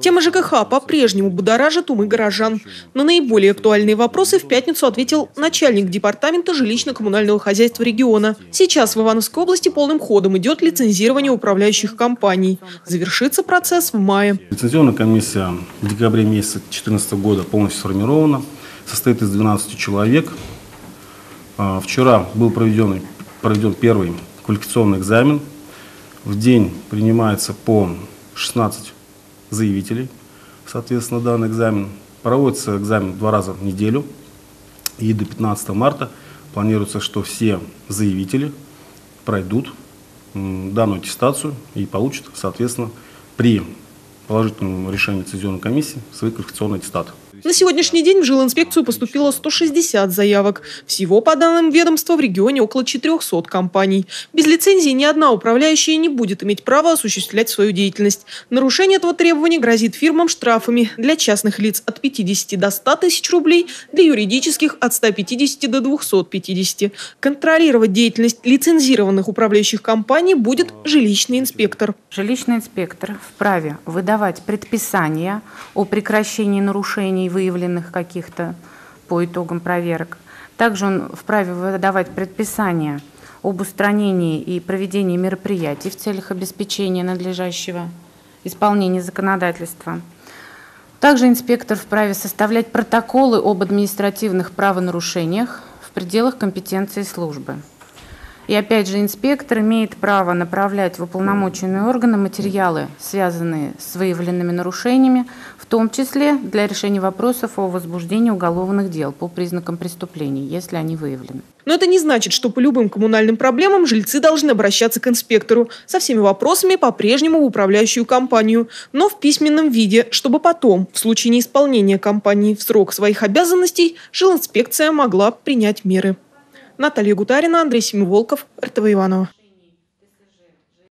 Тема ЖКХ по-прежнему будоражит умы горожан. На наиболее актуальные вопросы в пятницу ответил начальник департамента жилищно-коммунального хозяйства региона. Сейчас в Ивановской области полным ходом идет лицензирование управляющих компаний. Завершится процесс в мае. Лицензионная комиссия в декабре месяца 2014 года полностью сформирована. Состоит из 12 человек. А, вчера был проведен, проведен первый квалификационный экзамен. В день принимается по 16 заявителей, соответственно, данный экзамен. Проводится экзамен два раза в неделю. И до 15 марта планируется, что все заявители пройдут данную аттестацию и получат, соответственно, при положительном решении лицензионной комиссии свои квалификационные аттестаты. На сегодняшний день в жилинспекцию поступило 160 заявок. Всего, по данным ведомства, в регионе около 400 компаний. Без лицензии ни одна управляющая не будет иметь права осуществлять свою деятельность. Нарушение этого требования грозит фирмам штрафами для частных лиц от 50 до 100 тысяч рублей, для юридических от 150 до 250. Контролировать деятельность лицензированных управляющих компаний будет жилищный инспектор. Жилищный инспектор вправе выдавать предписания о прекращении нарушений выявленных каких-то по итогам проверок. Также он вправе выдавать предписания об устранении и проведении мероприятий в целях обеспечения надлежащего исполнения законодательства. Также инспектор вправе составлять протоколы об административных правонарушениях в пределах компетенции службы. И опять же, инспектор имеет право направлять в уполномоченные органы материалы, связанные с выявленными нарушениями, в том числе для решения вопросов о возбуждении уголовных дел по признакам преступлений, если они выявлены. Но это не значит, что по любым коммунальным проблемам жильцы должны обращаться к инспектору со всеми вопросами по-прежнему в управляющую компанию, но в письменном виде, чтобы потом, в случае неисполнения компании в срок своих обязанностей, жилинспекция могла принять меры. Наталья Гутарина, Андрей Семиволков, РТВ Иванова.